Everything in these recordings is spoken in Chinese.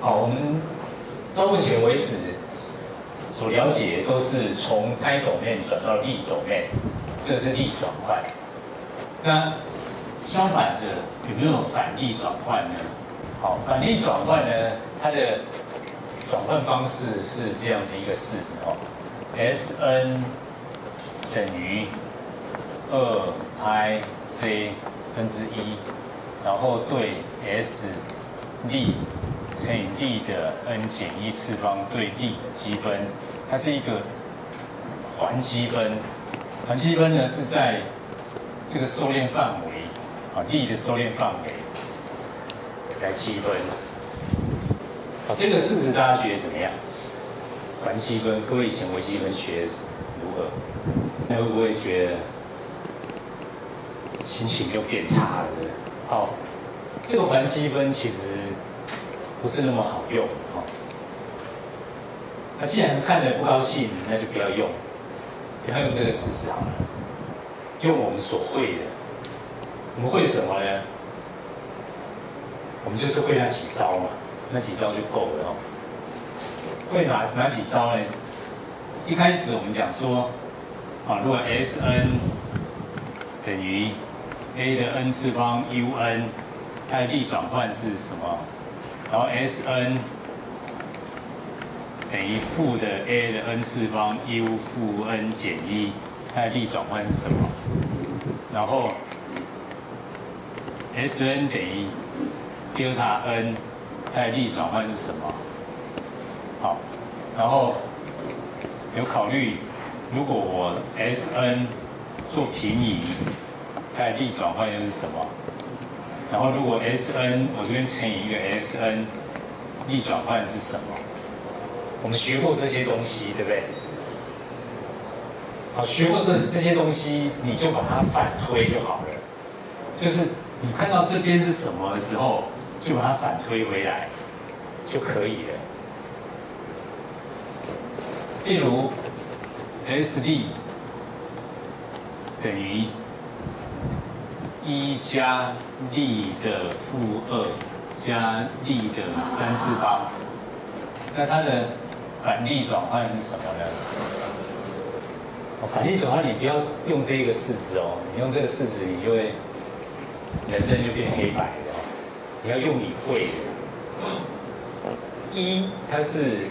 好，我们到目前为止所了解都是从胎斗面转到力斗面，这是逆转换。那相反的有没有反力转换呢？好，反力转换呢，它的转换方式是这样子一个式子哦，S n 等于二派 c 分之一，然后对 S 力乘以 d 的 n 减一次方对力积分，它是一个环积分。环积分呢是在这个收敛范围啊，力的收敛范围来积分。好，这个式子大家觉得怎么样？环积分，各位以前微积分学如何？那会不会觉得心情就变差了？好，这个环积分其实不是那么好用哦。那既然看了不高兴，那就不要用，不要用这个式子好了。用我们所会的，我们会什么呢？我们就是会那几招嘛，那几招就够了哦。会哪哪几招呢？一开始我们讲说，啊，如果 S n 等于 a 的 n 次方 u n，它的力转换是什么？然后 S n 等于负的 a 的 n 次方 u 负 n 减一，它的力转换是什么？然后 S n 等于 delta n，它的力转换是什么？然后有考虑，如果我 S n 做平移，它的力转换又是什么？然后如果 S n 我这边乘以一个 S n，力转换是什么？我们学过这些东西，对不对？好，学过这这些东西，你就把它反推就好了。就是你看到这边是什么的时候，就把它反推回来就可以了。例如，S D 等于一加力的负二加力的三次方，那它的反力转换是什么呢？反力转换你不要用这个式子哦，你用这个式子，你就会人生就变黑白的。你要用你会的，一它是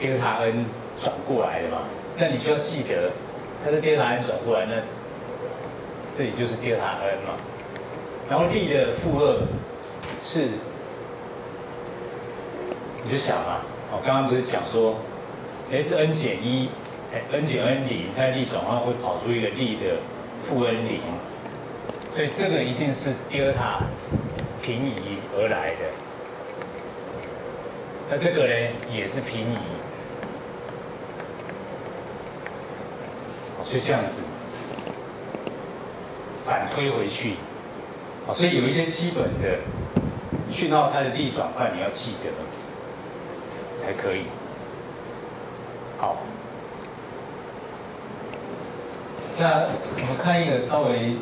delta n 转过来的嘛，那你就要记得它是 delta n 转过来，那这里就是 delta n 嘛。然后力的负二是，你就想嘛，我，刚刚不是讲说 S n 减一。n 减 n 零，它的力转换会跑出一个力的负 n 零，所以这个一定是第二塔平移而来的。那这个呢，也是平移，就这样子反推回去。所以有一些基本的讯号，它的力转换你要记得才可以。好。那我们看一个稍微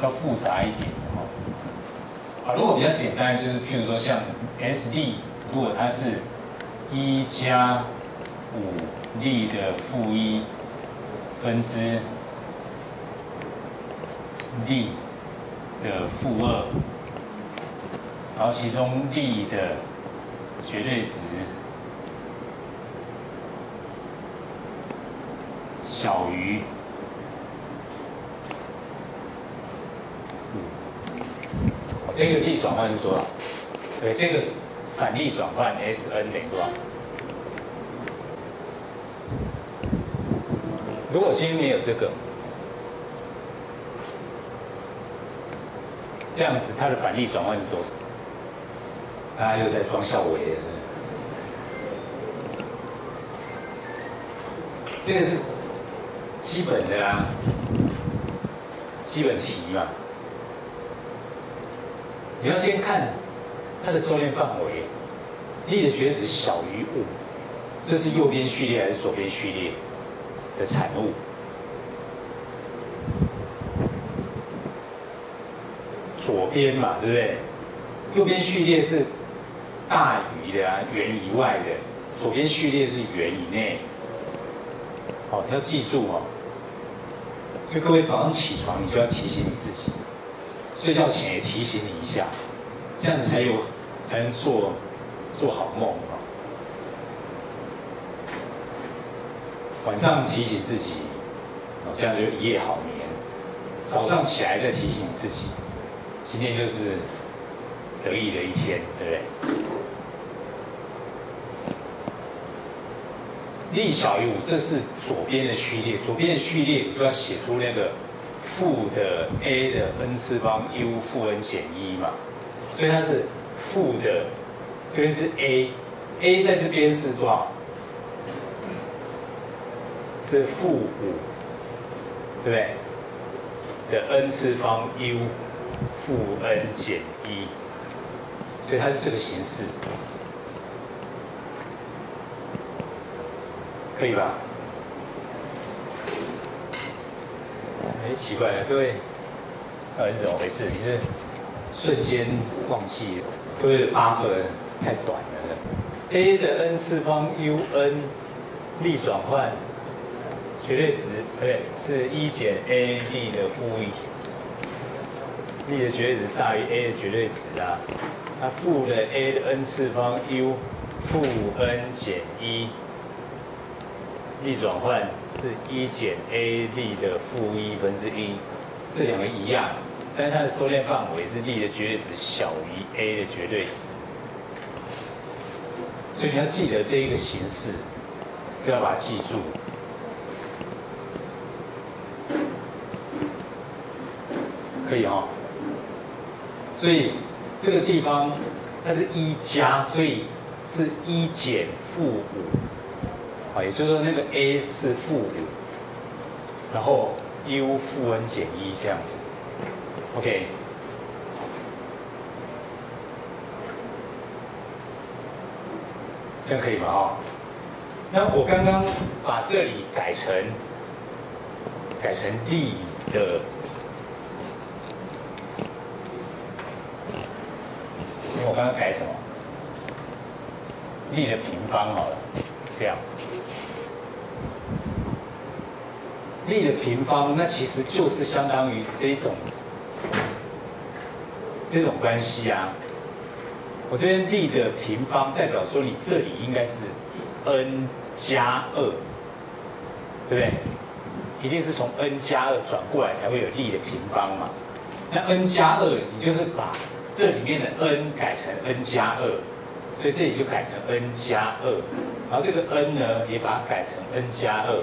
较复杂一点的哈，啊，如果比较简单，就是譬如说像 S D，，如果它是一加五力的负一分之力的负二，然后其中力的绝对值。小于五，这个力转换是多少？对，这个是反力转换 S n 等于多少？如果今天没有这个，这样子它的反力转换是多少？大家又在装校尉了，这个是。基本的啊，基本题嘛，你要先看它的收敛范围，力的绝值小于五，这是右边序列还是左边序列的产物？左边嘛，对不对？右边序列是大于的啊，圆以外的；左边序列是圆以内。好，要记住哦。就各位早上起床，你就要提醒你自己；睡觉前也提醒你一下，这样子才有才能做做好梦啊。晚上提醒自己，这样就一夜好眠。早上起来再提醒自己。今天就是得意的一天，对不对？力小于五，这是左边的序列。左边的序列，你就要写出那个负的 a 的 n 次方 u 负 n 减一嘛。所以它是负的，这边是 a，a 在这边是多少？是负五，对不对？的 n 次方 u。负 n 减一，所以它是这个形式，可以吧？哎，奇怪了，各位，到底是怎么回事？你是瞬间忘记了？各位八分太短了。a 的 n 次方 u n 力转换绝对值，不对，是一减 a 力的负一。力的绝对值大于 a 的绝对值啊，那负的 a 的 n 次方 u 负 n 减一，力转换是一减 a 力的负一分之一，这两个一样，但是它的收敛范围是力的绝对值小于 a 的绝对值，所以你要记得这一个形式，就要把它记住，可以哈。所以这个地方它是一加，所以是一减负五，啊，也就是说那个 a 是负五，然后 u 负 n 减一这样子，OK，这样可以吗？啊，那我刚刚把这里改成改成力的。我刚刚改什么？力的平方好了，这样。力的平方，那其实就是相当于这种这种关系啊。我这边力的平方代表说，你这里应该是 n 加二，对不对？一定是从 n 加二转过来才会有力的平方嘛。那 n 加二，你就是把这里面的 n 改成 n 加二，所以这里就改成 n 加二，然后这个 n 呢也把它改成 n 加二，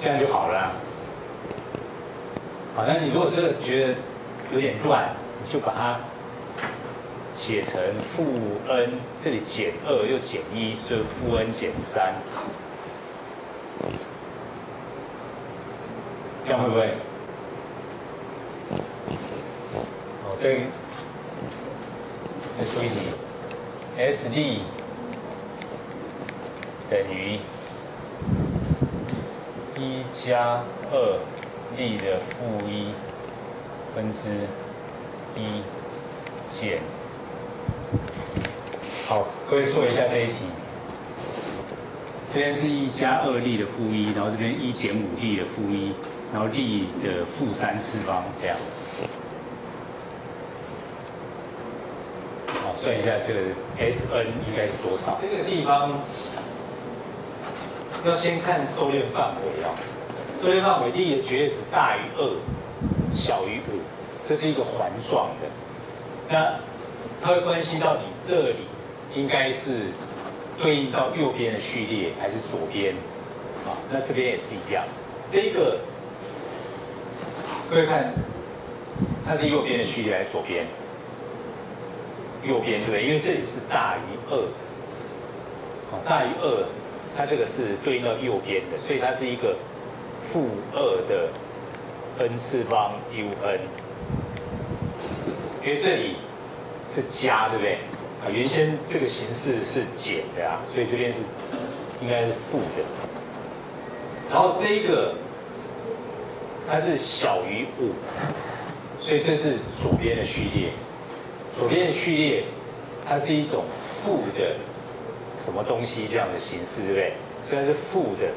这样就好了。好，那你如果真的觉得有点乱，你就把它写成负 n，这里减二又减一，所以负 n 减三。这样会不会？哦，这再出一题，S 力等于一加二力的负一分之一减。好，各位做一下这一题。这边是一加二力的负一，然后这边一减五力的负一。然后力的负三次方这样，算一下这个 S N 应该是多少？这个地方要先看收敛范围啊，收敛范围力的绝对值大于二，小于五，这是一个环状的，那它会关系到你这里应该是对应到右边的序列还是左边？啊，那这边也是一样，这个。各位看，它是右边的序列还是左边？右边对？因为这里是大于二，大于二，它这个是对应到右边的，所以它是一个负二的 n 次方 u n。因为这里是加，对不对？啊，原先这个形式是减的啊，所以这边是应该是负的。然后这一个它是小于五，所以这是左边的序列。左边的序列它是一种负的什么东西这样的形式，对不对？虽然是负的，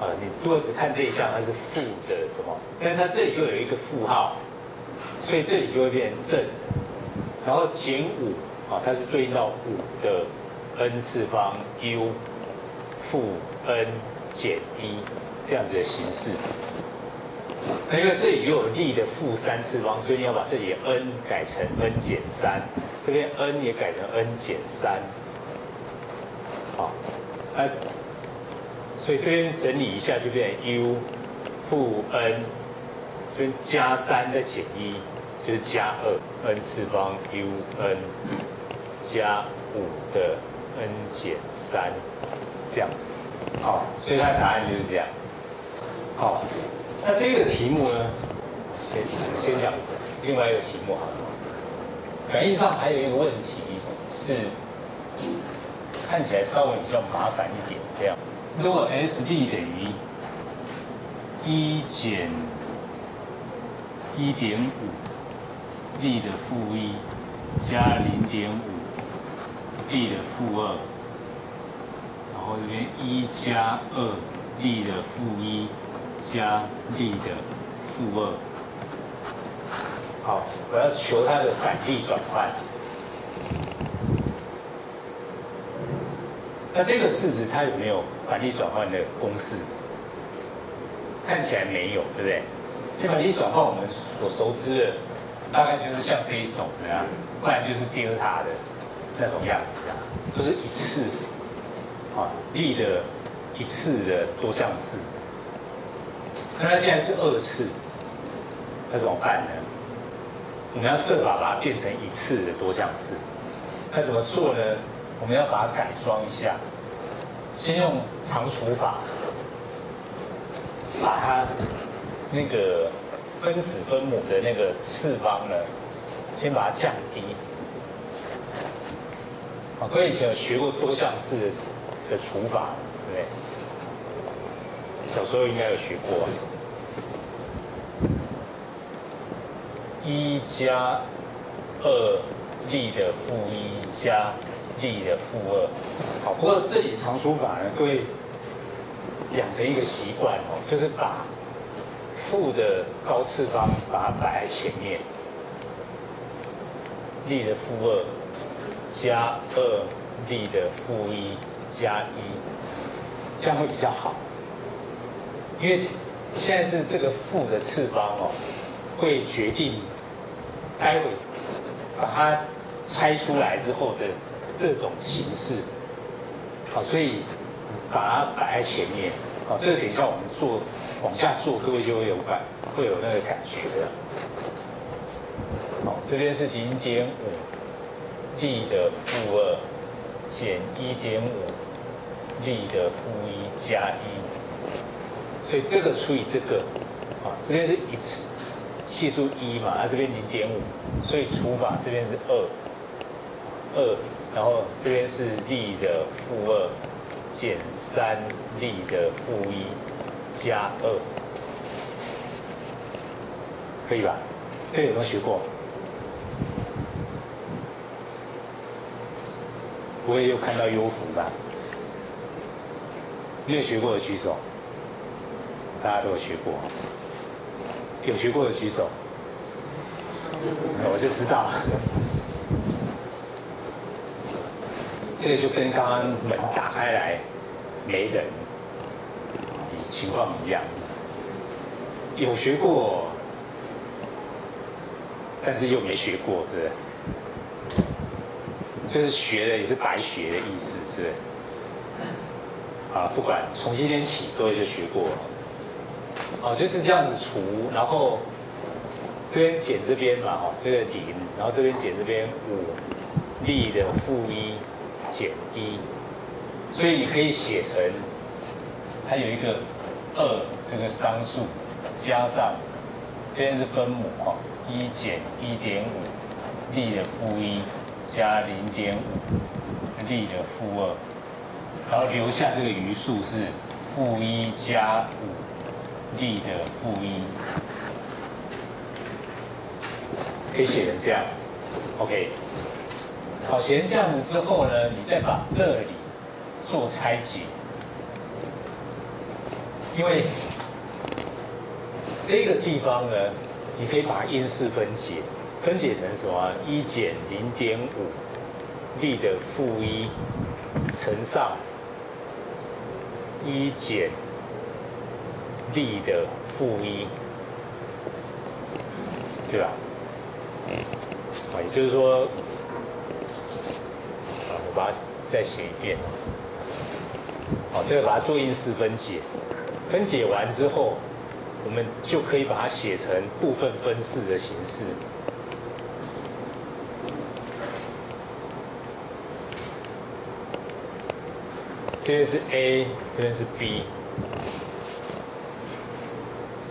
啊，你如果只看这一项，它是负的什么？但是它这里又有一个负号，所以这里就会变成正。然后减五，啊，它是对应到五的 n 次方 u 负 n 减一这样子的形式。因为这里又有力的负三次方，所以你要把这里 n 改成 n 减三，这边 n 也改成 n 减三。好，那所以这边整理一下就变成 u 负 n，这边加三再减一，就是加二 n 次方 u n 加五的 n 减三，这样子。好，所以它的答案就是这样。好，那这个题目呢，先先讲另外一个题目好了。反义上还有一个问题是，看起来稍微比较麻烦一点，这样。如果 S d 等于一减一点五力的负一加零点五力的负二，然后这边一加二力的负一加力的负二，好，我要求它的反力转换。那这个式子它有没有反力转换的公式？看起来没有，对不对？因反力转换我们所熟知的，大概就是像这一种的啊，不然就是德尔塔的那种样子啊，就是一次啊力的一次的多项式。那它现在是二次，那怎么办呢？我们要设法把它变成一次的多项式。那怎么做呢？我们要把它改装一下，先用长除法，把它那个分子分母的那个次方呢，先把它降低。啊，各位以前有学过多项式的除法，小时候应该有学过啊。一加二力的负一加。力的负二，好。不过这里常除法呢，各位养成一个习惯哦，就是把负的高次方把它摆在前面，力的负二加二力的负一加一，这样会比较好。因为现在是这个负的次方哦，会决定待会把它拆出来之后的。这种形式，好，所以把它摆在前面，好，这个等一下我们做往下做，各位就会有感，会有那个感觉的。好，这边是零点五力的负二减一点五力的负一加一，所以这个除以这个，啊，这边是一次系数一嘛，啊这边零点五，所以除法这边是二二。然后这边是力的负二减三力的负一加二，可以吧？这个有没有学过？不会又看到优福吧？没有学过的举手，大家都有学过。有学过的举手，我就知道。这个就跟刚刚门打开来没人情况一样，有学过，但是又没学过，是不是？就是学了也是白学的意思，是不是？啊，不管从今天起各位就学过，哦，就是这样子除，然后这边减这边嘛，哈，这个零，然后这边减这边五力的负一。减一，所以你可以写成，它有一个二这个商数，加上这边是分母哈，一减一点五力的负一加零点五力的负二，然后留下这个余数是负一加五力的负一，可以写成这样，OK。好，写成这样子之后呢，你再把这里做拆解，因为这个地方呢，你可以把因式分解。分解成什么？一减零点五力的负一乘上一减力的负一，对吧？啊，也就是说，啊，我把它再写一遍。好，这个把它做因式分解，分解完之后，我们就可以把它写成部分分式的形式。这边是 A，这边是 B，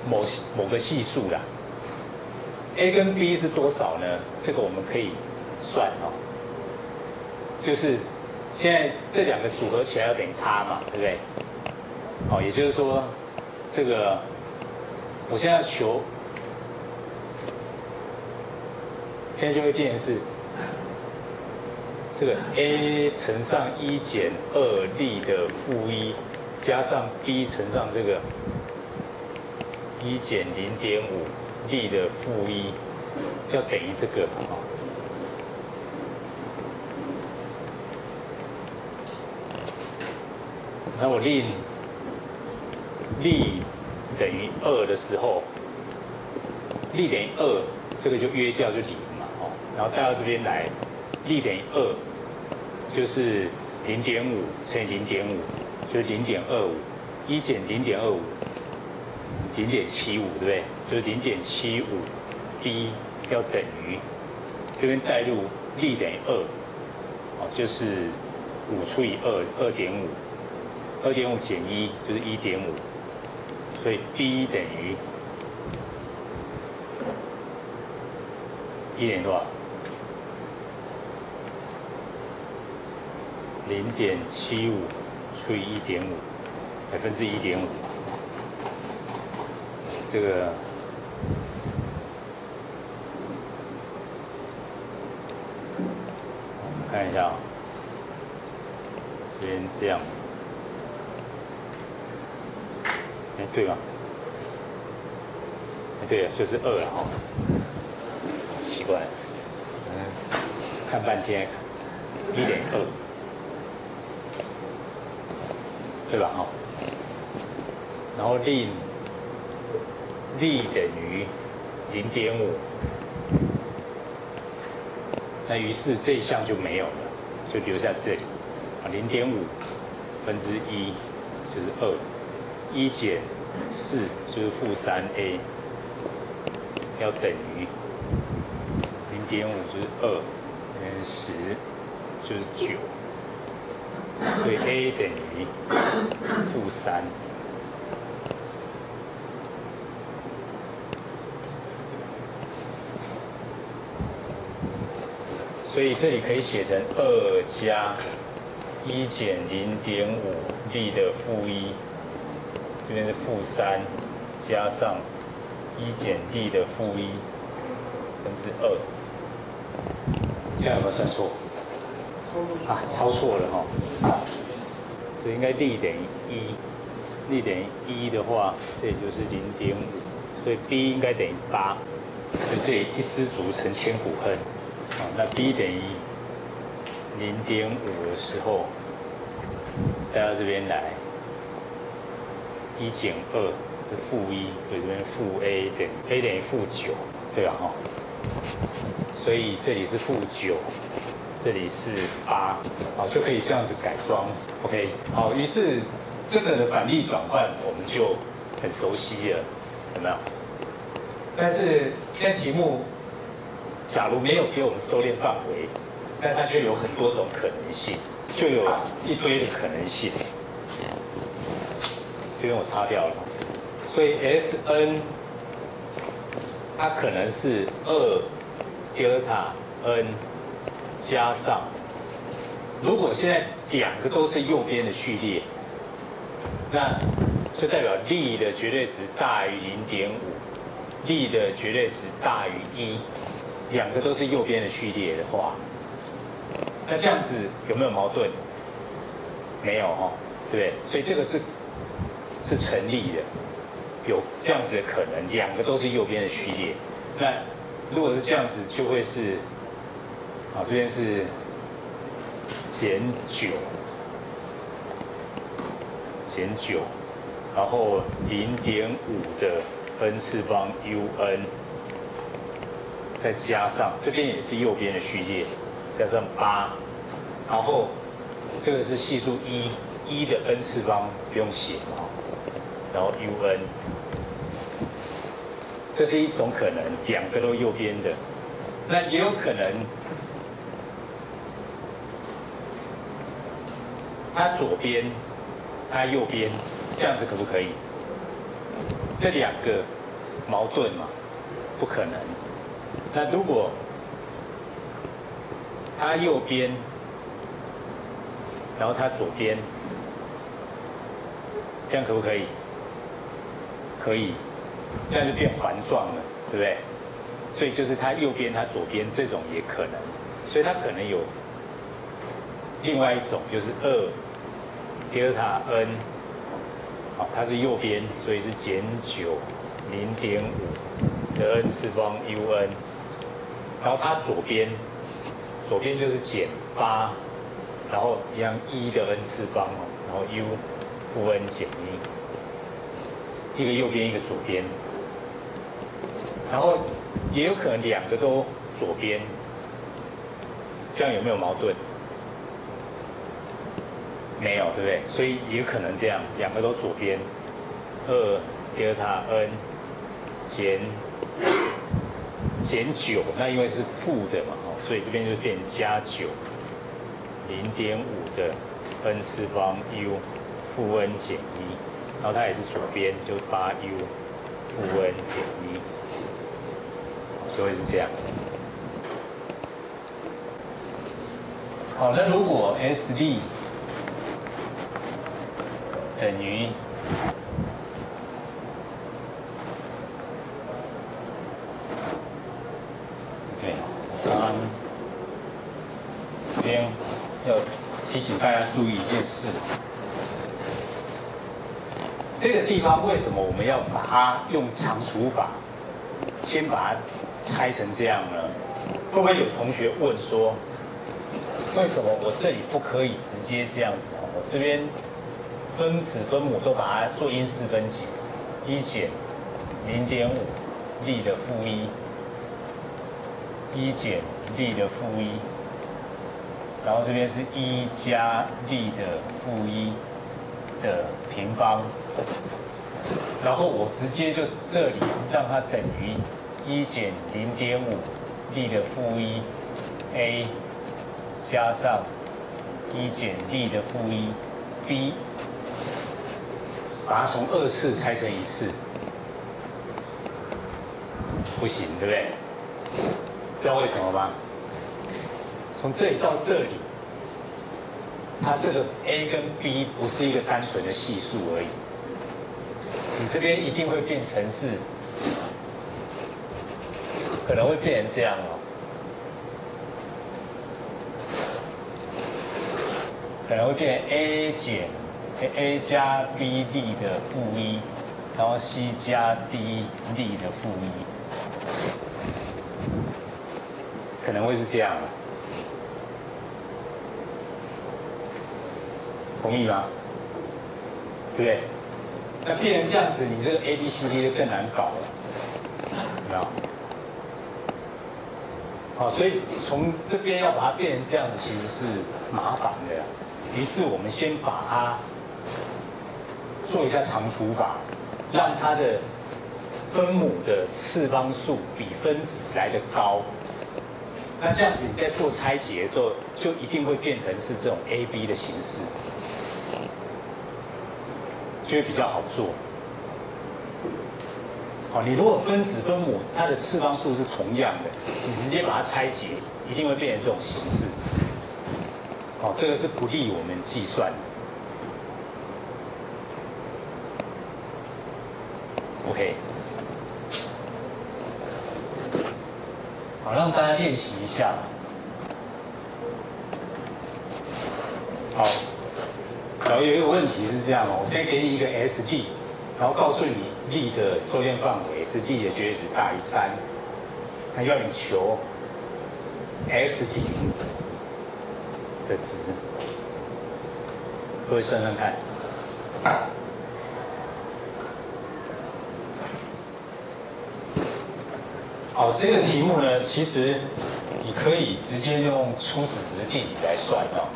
某某个系数啦。A 跟 B 是多少呢？这个我们可以算哦。就是现在这两个组合起来要等于它嘛，对不对？好，也就是说，这个我现在要求，现在就会变成是。这个 a 乘上一减二力的负一，加上 b 乘上这个一减零点五力的负一，要等于这个啊。那我令力等于二的时候，力等于二，这个就约掉就零嘛，哦，然后带到这边来。力等于二，就是零点五乘以零点五，就是零点二五，一减零点二五，零点七五，对不对？就是零点七五，b 要等于这边带入力等于二，哦，就是五除以二，二点五，二点五减一就是一点五，所以 b 等于一点多少？零点七五除以一点五，百分之一点五，这个我们看一下，这边这样，哎，对吧？哎，对了，就是二了哈，奇怪，嗯，看半天，一点二。对吧？哈，然后令力等于零点五，那于是这一项就没有了，就留在这里。啊，零点五分之一就是二，一减四就是负三 a，要等于零点五就是二，嗯，十就是九。所以 a 等于负三，所以这里可以写成二加一减零点五力的负一，这边是负三加上一减力的负一分之二，这样有没有算错？啊，抄错了哈，所以应该力等于一，力等于一的话，这里就是零点五，所以 b 应该等于八，所以这里一失足成千古恨，好，那 b 等于零点五的时候，带到这边来，一减二是负一，所以这边负 a 等于 a 等于负九，对吧哈？所以这里是负九。这里是八，好就可以这样子改装，OK，好，于是这个的反例转换我们就很熟悉了，有没有？但是现在题目假如没有给我们收敛范围，那它就有很多种可能性，就有一堆的可能性。这边我擦掉了，所以 S n 它可能是二德尔塔 n。加上，如果现在两个都是右边的序列，那就代表力的绝对值大于零点五，力的绝对值大于一，两个都是右边的序列的话，那这样子有没有矛盾？没有哈，对不对？所以这个是是成立的，有这样子的可能，两个都是右边的序列。那如果是这样子，就会是，啊，这边是减九，减九，然后零点五的 n 次方 un，再加上这边也是右边的序列，加上八，然后这个是系数一，一的 n 次方不用写嘛，然后 un。这是一种可能，两个都右边的，那也有可能，它左边，它右边，这样子可不可以？这两个矛盾嘛，不可能。那如果它右边，然后它左边，这样可不可以？可以。这样就变环状了，对不对？所以就是它右边、它左边这种也可能，所以它可能有另外一种，就是二德尔塔 n，好，它是右边，所以是减九零点五的 n 次方 un，然后它左边，左边就是减八，然后一样一的 n 次方哦，然后 u 负 n 减一，一个右边，一个左边。然后也有可能两个都左边，这样有没有矛盾？没有，对不对？所以也有可能这样，两个都左边，二德尔塔 n 减减九，那因为是负的嘛，哦，所以这边就变加九，零点五的 n 次方 u 负 n 减一，然后它也是左边，就八 u 负 n 减一。就会是这样。好，那如果 S D 等于对，刚刚这边要提醒大家注意一件事，这个地方为什么我们要把它用常除法，先把它。拆成这样呢，会不会有同学问说，为什么我这里不可以直接这样子？我这边分子分母都把它做因式分解，一减零点五力的负一，一减力的负一，然后这边是一加力的负一的平方，然后我直接就这里让它等于。一减零点五力的负一 a 加上一减力的负一 b，把它从二次拆成一次，不行，对不对？知道为什么吗？从这里到这里，它这个 a 跟 b 不是一个单纯的系数而已，你这边一定会变成是。可能会变成这样哦，可能会变 a 减 a 加 b d 的负一，然后 c 加 d d 的负一，可能会是这样，同意吗？对不对？那变成这样子，你这个 a b c d 就更难搞了，有没有？好，所以从这边要把它变成这样子，其实是麻烦的。于是我们先把它做一下常除法，让它的分母的次方数比分子来的高。那这样子你在做拆解的时候，就一定会变成是这种 A B 的形式，就会比较好做。好，你如果分子分母它的次方数是同样的，你直接把它拆解，一定会变成这种形式。好，这个是不利我们计算的。OK，好，让大家练习一下。好，有一个问题是这样哦，我先给你一个 S D，然后告诉你力的受限范围是力的绝对值大于三，那要你求 S D 的值，各位算算看。好，这个题目呢，其实你可以直接用初始值定理来算哦。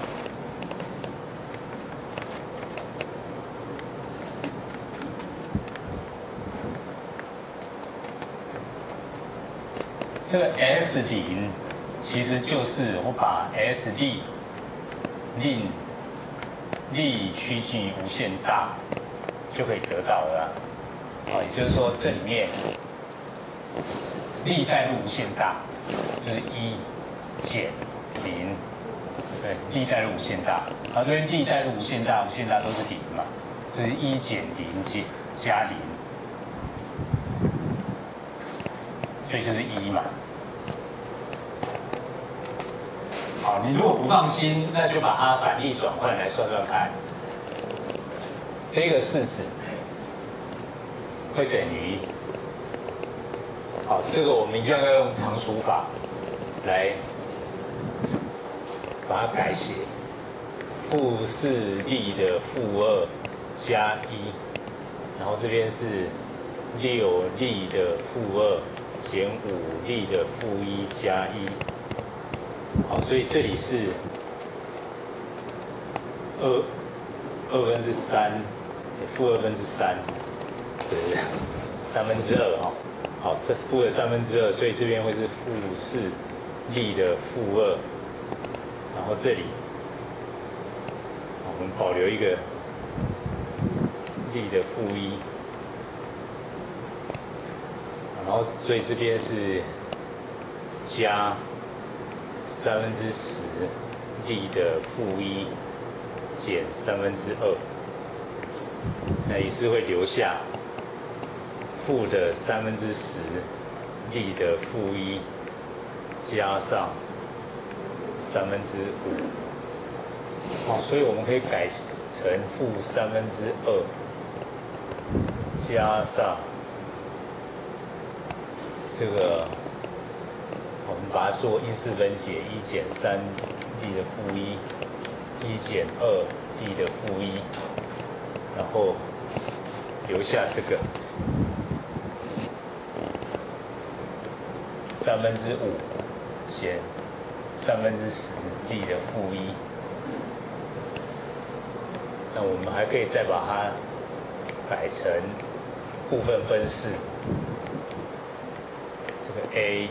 这个 S 零其实就是我把 S 力令力趋近于无限大，就可以得到了。啊，也就是说这里面力带入无限大，就是一减零，对，力带入无限大。啊这边力带入无限大，无限大都是零嘛，就是一减零减加零。所以就是一嘛。好，你如果不放心，那就把它反例转换来算算看。这个式子会等于，好，这个我们一样要用常数法来把它改写，负四力的负二加一，然后这边是六力的负二。减五力的负一加一，好，所以这里是二二分之三，负二分之三，对，三分之二哈，好，是负的三分之二，所以这边会是负四力的负二，然后这里，我们保留一个力的负一。然后，所以这边是加三分之十力的负一减三分之二，那于是会留下负的三分之十力的负一加上三分之五。好，所以我们可以改成负三分之二加上。这个我们把它做因式分解，一减三 d 的负一，一减二 d 的负一，然后留下这个三分之五减三分之十 d 的负一，那我们还可以再把它改成部分分式。A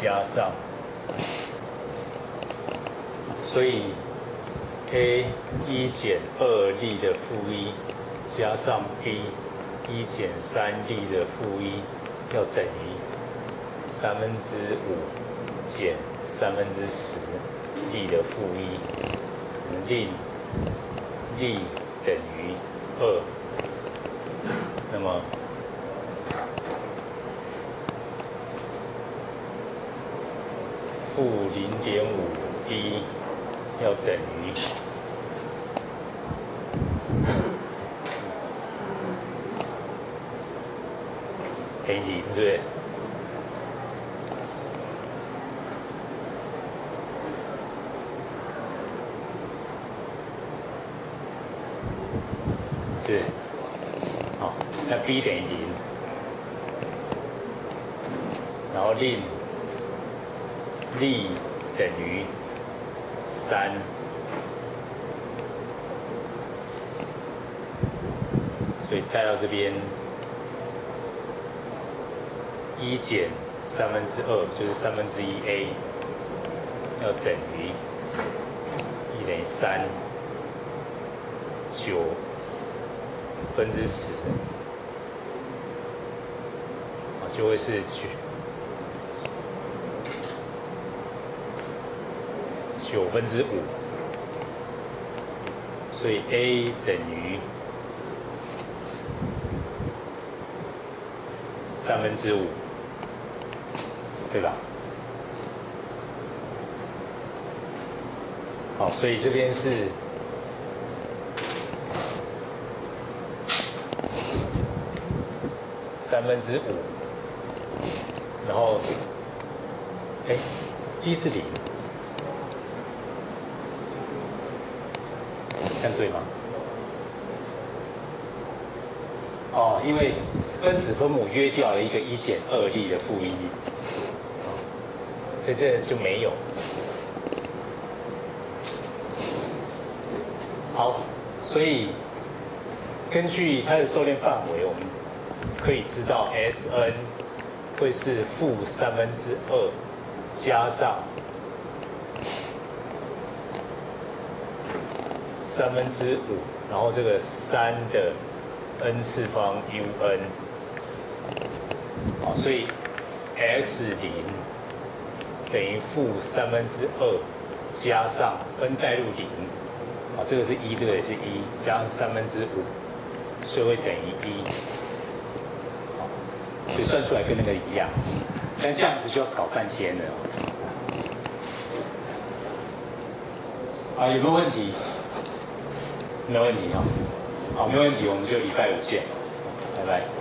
加上，所以 a 一减二力的负一加上 b 一减三力的负一，要等于三分之五减三分之十力的负一，令力等于二，那么。负零点五一要等于等于零，对是，好，那 b 等于零，然后令。力等于三，所以带到这边，一减三分之二就是三分之一 a，要等于一等于三九分之十，就会是九九分之五，所以 a 等于三分之五，对吧？好，所以这边是。三分之五，然后，哎，一是零，这样对吗？哦，因为分子分母约掉了一个一减二力的负一，所以这就没有。好，所以根据它的受链范围，我们。可以知道，S n 会是负三分之二加上三分之五，然后这个三的 n 次方 u n，好，所以 S 零等于负三分之二加上 n 代入零，好，这个是一，这个也是一，加上三分之五，所以会等于一。就算出来跟那个一样，但这样子就要搞半天了。啊，有没有问题？没问题啊，好，没问题，我们就礼拜五见，拜拜。